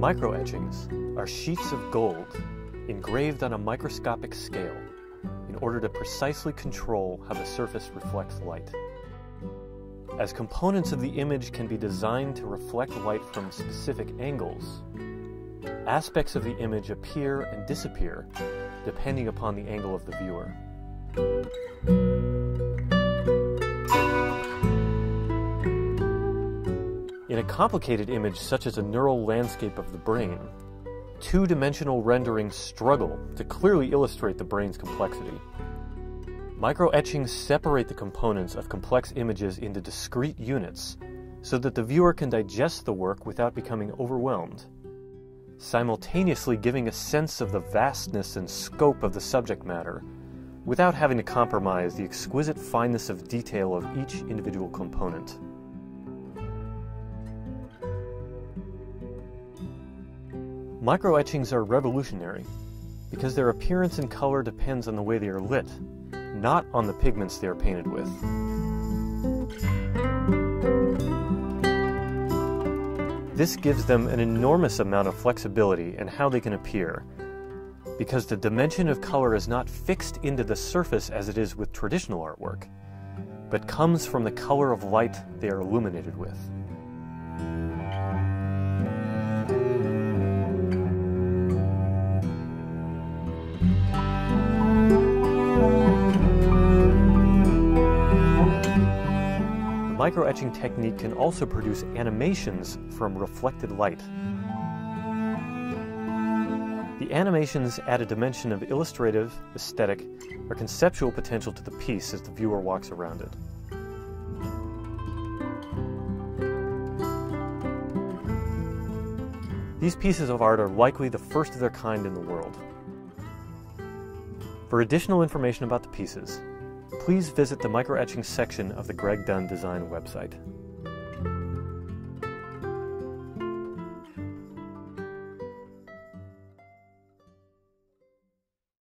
Microetchings are sheets of gold engraved on a microscopic scale in order to precisely control how the surface reflects light. As components of the image can be designed to reflect light from specific angles, aspects of the image appear and disappear depending upon the angle of the viewer. A complicated image such as a neural landscape of the brain, two-dimensional renderings struggle to clearly illustrate the brain's complexity. Microetchings separate the components of complex images into discrete units so that the viewer can digest the work without becoming overwhelmed, simultaneously giving a sense of the vastness and scope of the subject matter without having to compromise the exquisite fineness of detail of each individual component. Microetchings are revolutionary because their appearance and color depends on the way they are lit, not on the pigments they are painted with. This gives them an enormous amount of flexibility in how they can appear, because the dimension of color is not fixed into the surface as it is with traditional artwork, but comes from the color of light they are illuminated with. Microetching technique can also produce animations from reflected light. The animations add a dimension of illustrative, aesthetic, or conceptual potential to the piece as the viewer walks around it. These pieces of art are likely the first of their kind in the world. For additional information about the pieces, please visit the microetching section of the Greg Dunn Design website.